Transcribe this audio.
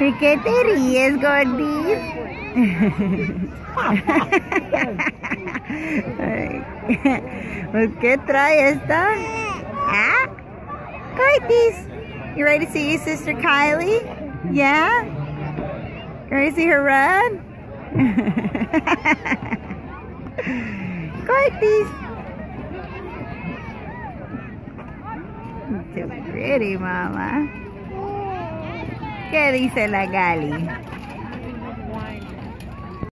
¿Y qué te ríes, gordis? pues, ¿qué trae esta? Ah? Gordis, you ready to see your sister Kylie? Yeah? You ready to see her run? Gordis. Too pretty, mama. ¿Qué dice la Gali?